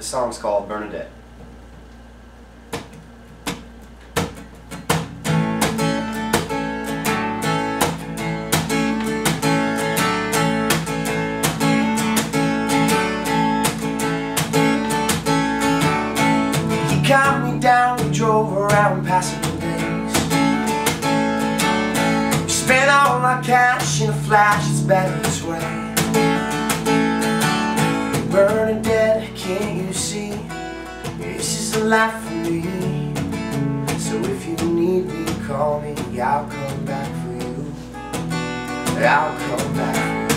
The song's called Bernadette. He calmed me down, we drove around passing the days. We spent all our cash in a flash, it's better this way. You see? This is a life for me. So if you need me, call me, I'll come back for you. I'll come back.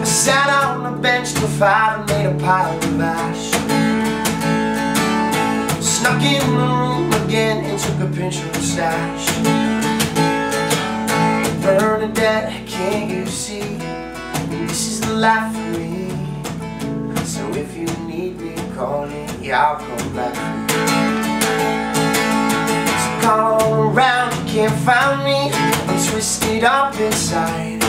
I sat on the bench till five and made a pile of ash. Snuck in the room again and took a pinch of the stash. Bernadette, can't you see? For me. So if you need me, call me, yeah, I'll come back for you. So call around, you can't find me. I'm twisted up inside.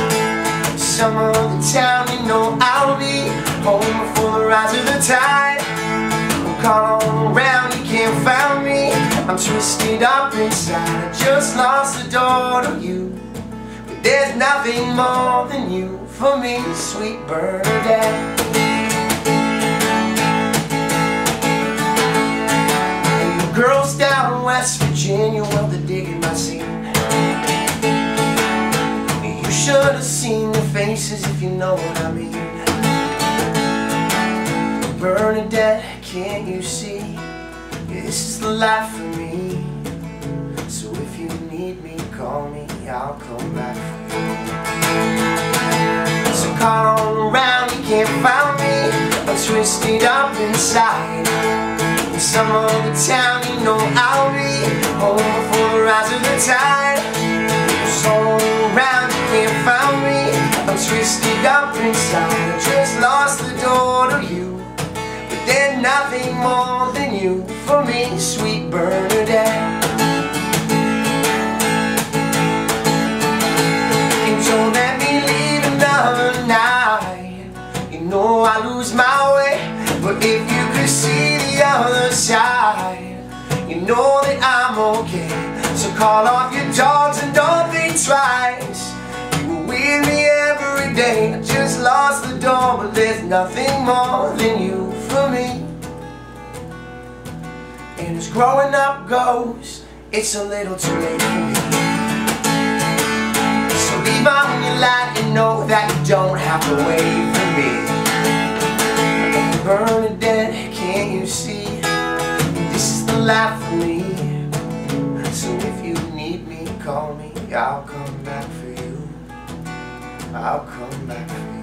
Some of the town, you know I'll be home before the rise of the tide. Call around, you can't find me. I'm twisted up inside. I just lost the door to you. There's nothing more than you for me, sweet Bernadette. The girls down in West Virginia, well, they're digging my scene. You should have seen the faces if you know what I mean. Bernadette, can't you see? This is the life for me. I'll come back. So call around, you can't find me. I'm twisted up inside. In some other town, you know I'll be home before the rise of the tide. So around, you can't find me. I'm twisted up inside. I just lost the door to you. But there's nothing more than you for me, sweet Bernadette. I lose my way, but if you could see the other side, you know that I'm okay. So call off your dogs and don't think twice. You were with me every day. I just lost the door, but there's nothing more than you for me. And as growing up goes, it's a little too late for me. So leave on your light and know that you don't have to wait for me. Bernadette, can't you see? This is the life for me. So if you need me, call me. I'll come back for you. I'll come back for you.